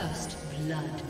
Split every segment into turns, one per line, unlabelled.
First blood.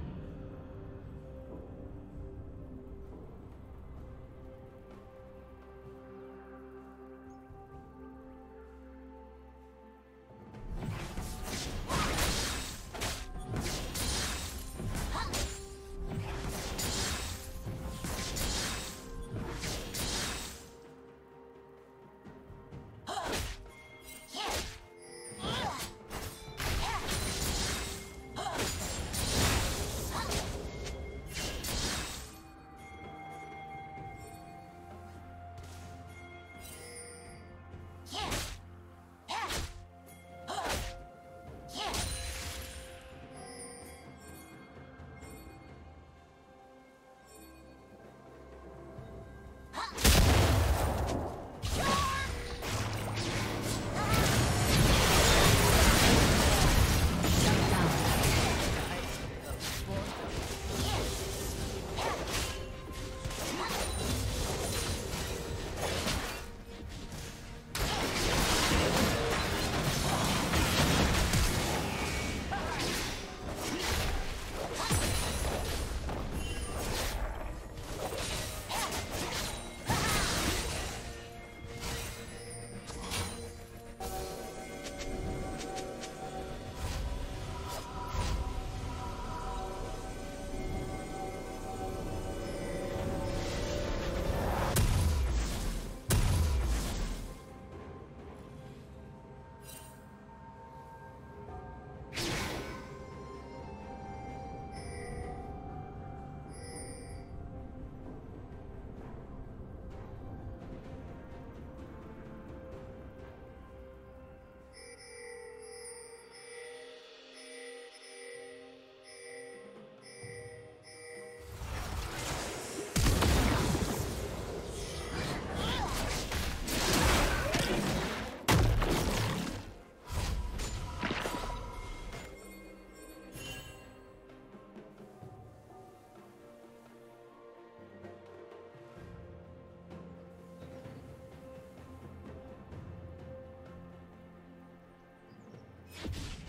you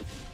you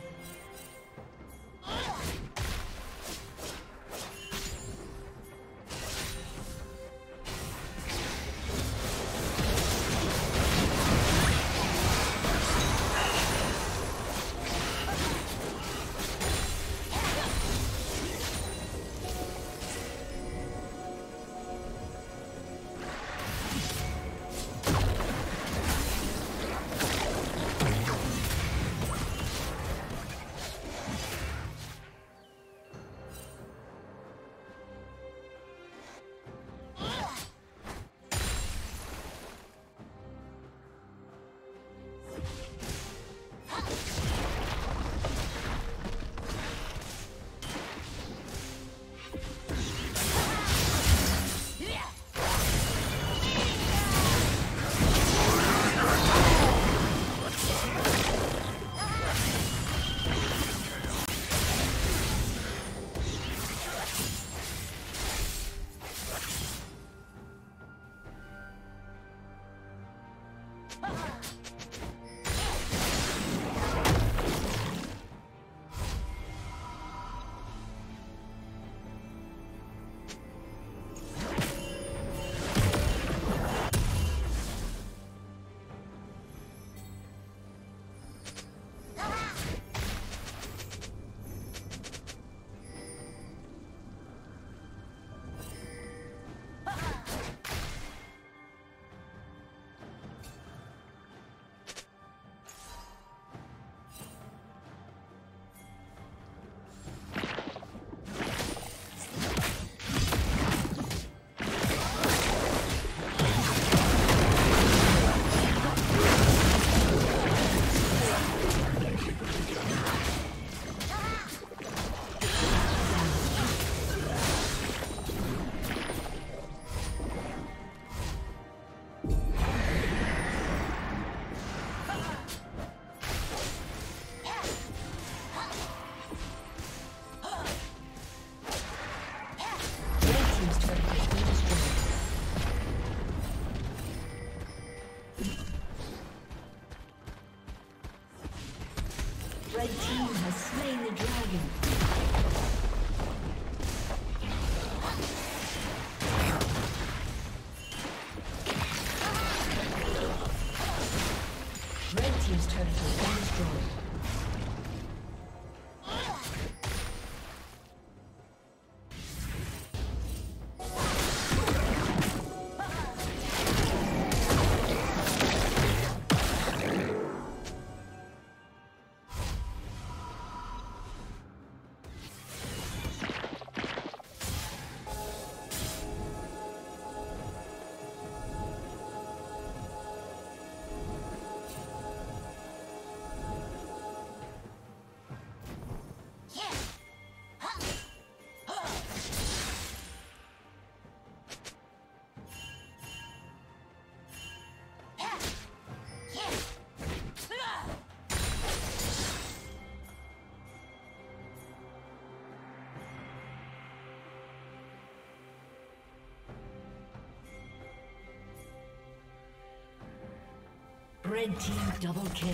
Red team double kill.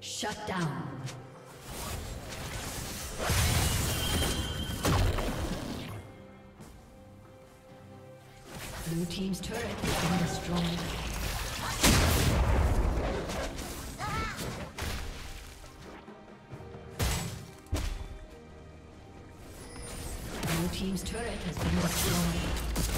Shut down. Blue team's turret has been destroyed. Blue team's turret has been destroyed.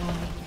destroyed.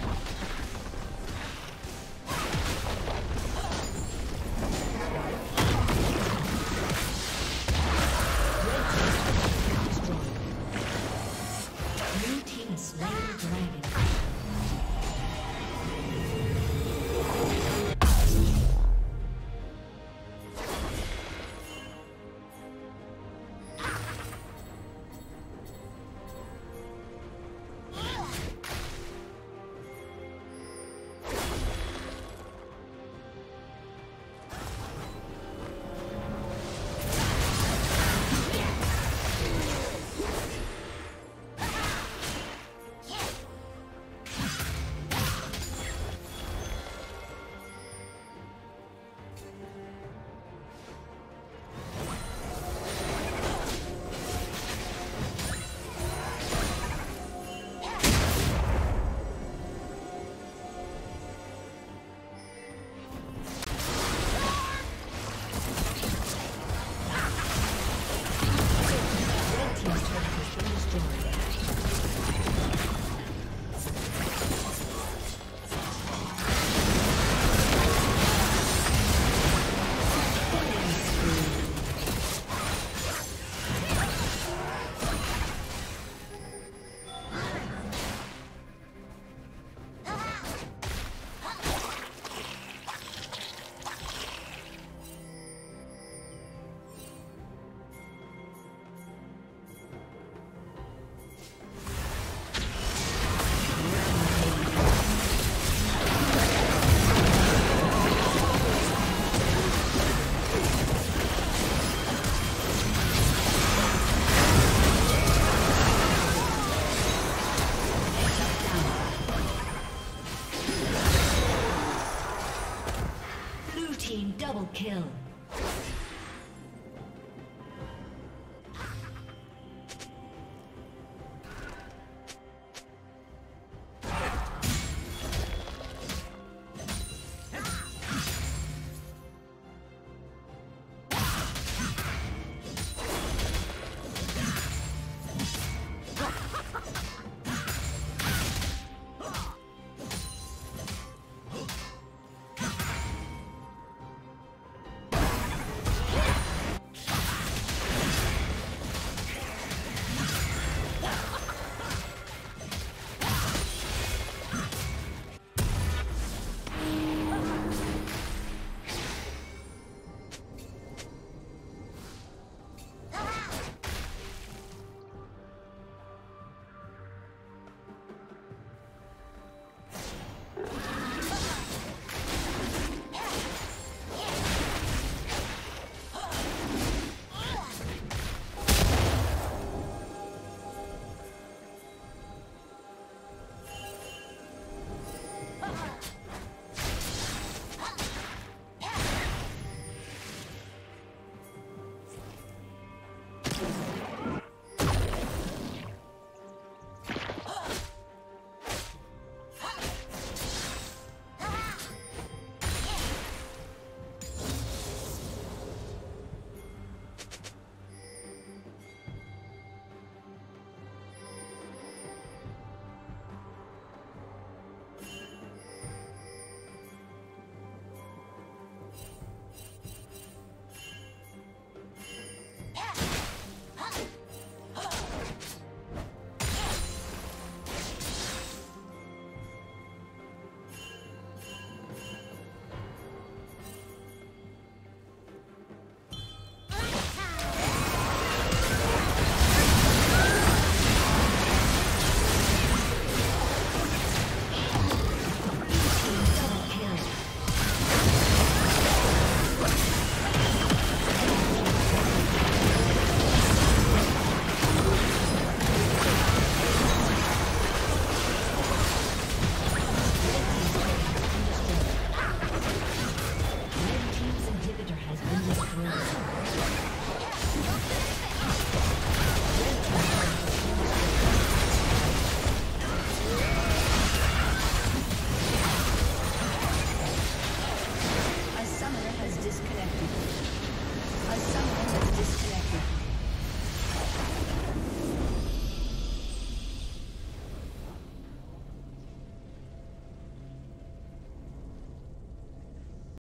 Kill.